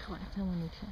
你看我的天